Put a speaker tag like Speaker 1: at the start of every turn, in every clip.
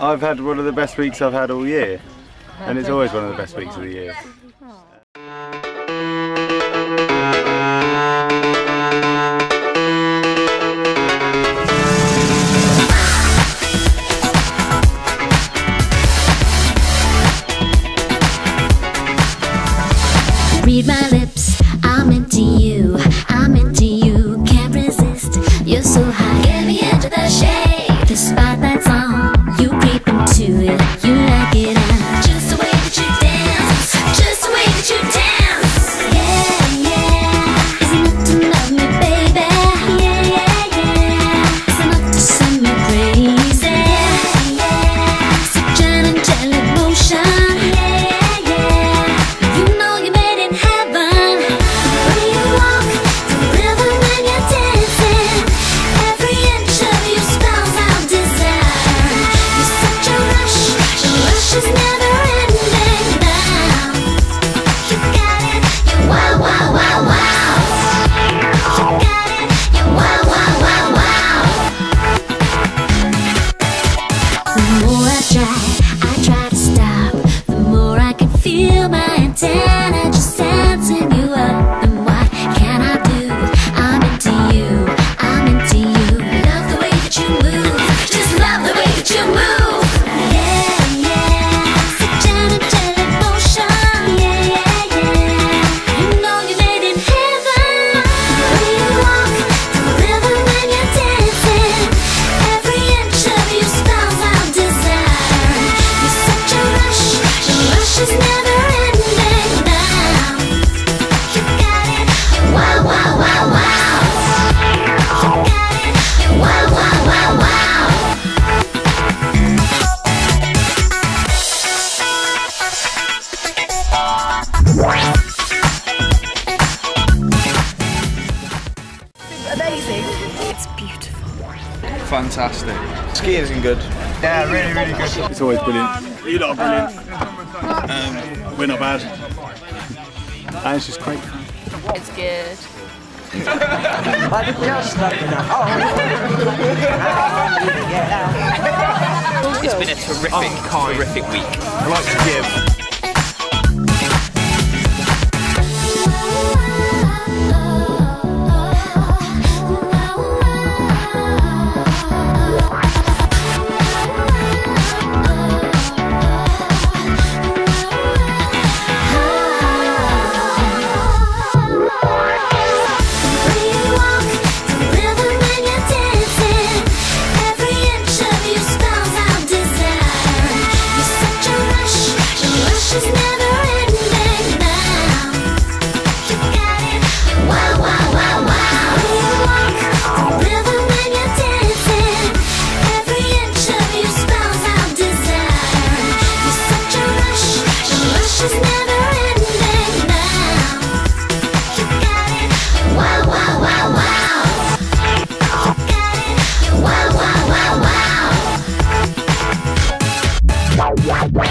Speaker 1: I've had one of the best weeks I've had all year, and it's always one of the best weeks of the year.
Speaker 2: Read my lips, I'm into you.
Speaker 3: Amazing. It's beautiful.
Speaker 4: Fantastic. Ski isn't good.
Speaker 5: Yeah, really, really good.
Speaker 1: It's always brilliant. You lot are brilliant. Um, we're not bad. and it's just great.
Speaker 3: It's good.
Speaker 5: I just. Oh,
Speaker 6: it's been a terrific, oh, terrific week.
Speaker 4: I like to give.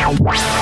Speaker 2: Wow.